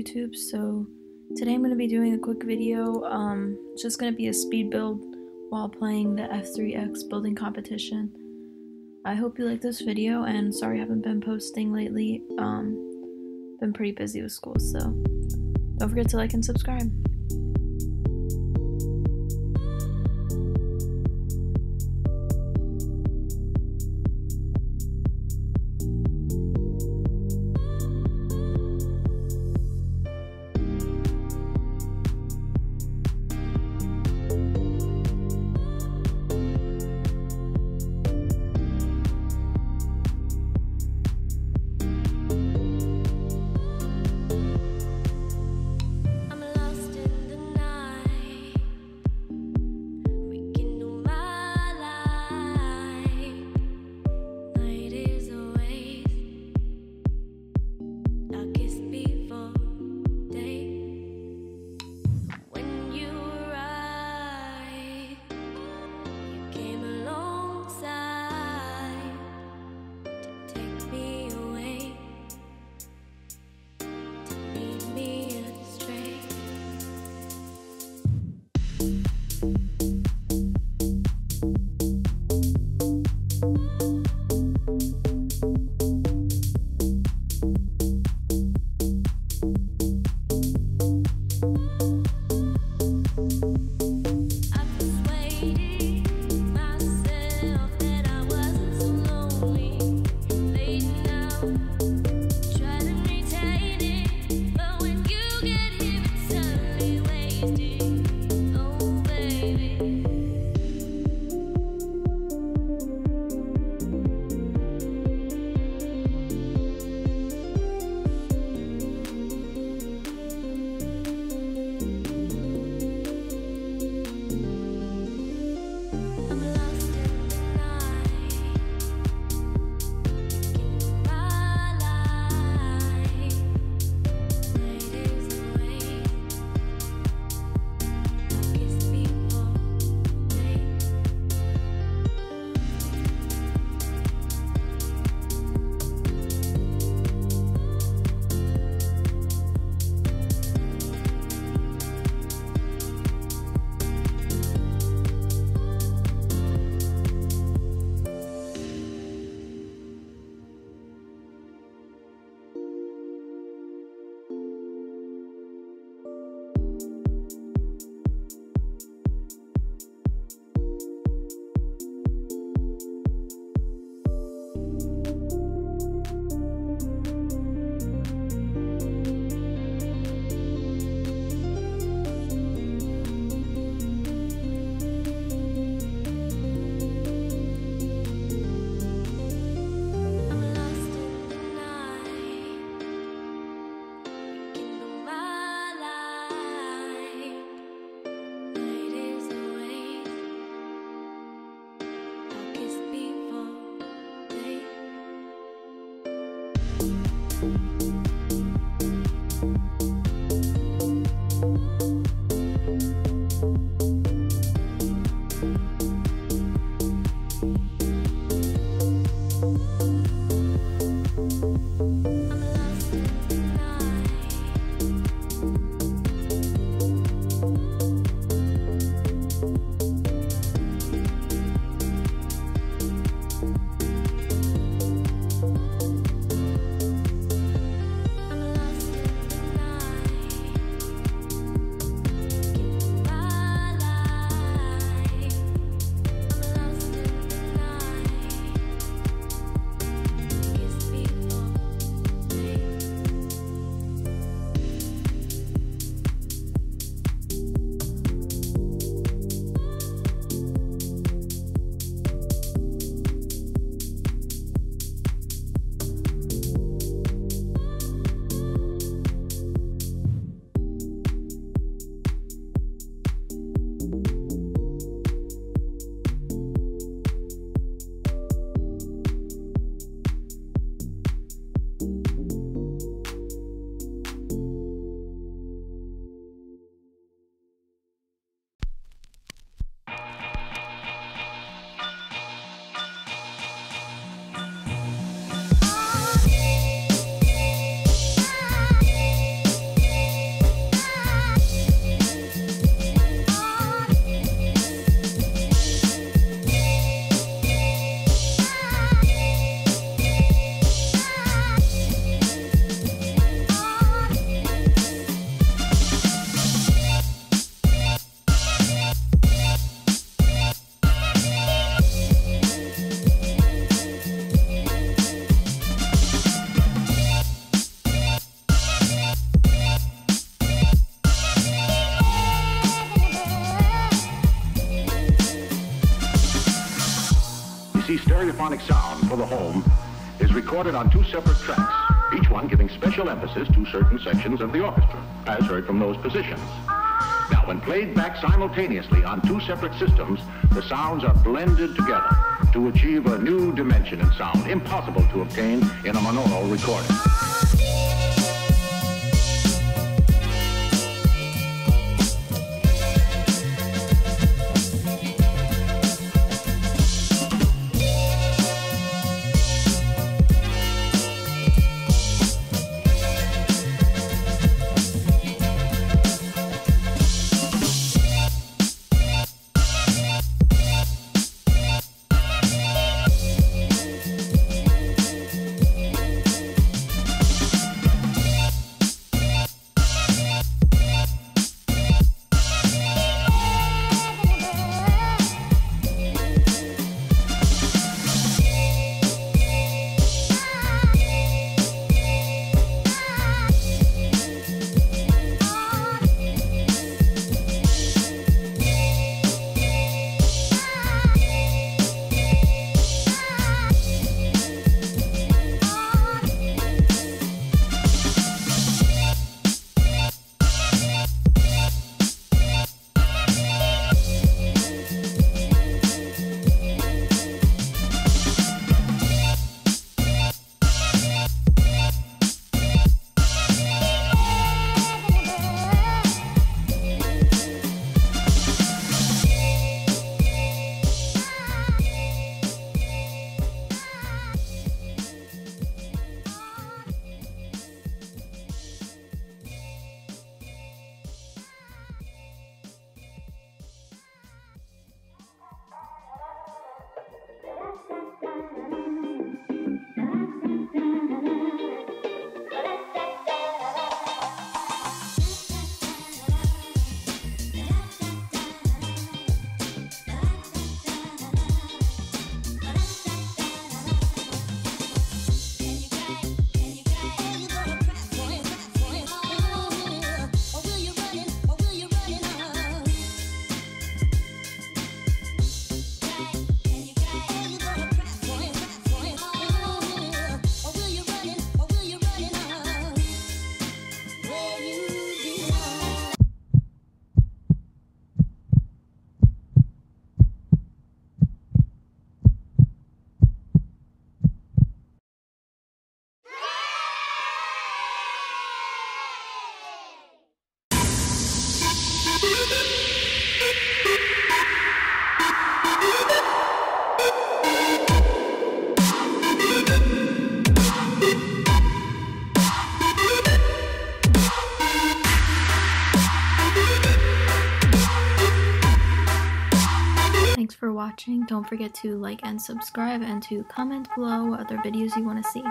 YouTube. So today I'm going to be doing a quick video. Um, it's just going to be a speed build while playing the F3X building competition. I hope you like this video and sorry I haven't been posting lately. Um, been pretty busy with school, so don't forget to like and subscribe. I'm stereophonic sound for the home is recorded on two separate tracks, each one giving special emphasis to certain sections of the orchestra, as heard from those positions. Now, when played back simultaneously on two separate systems, the sounds are blended together to achieve a new dimension in sound, impossible to obtain in a monaural recording. Thanks for watching. Don't forget to like and subscribe and to comment below what other videos you want to see.